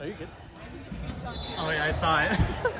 Oh, you good? Oh yeah, I saw it.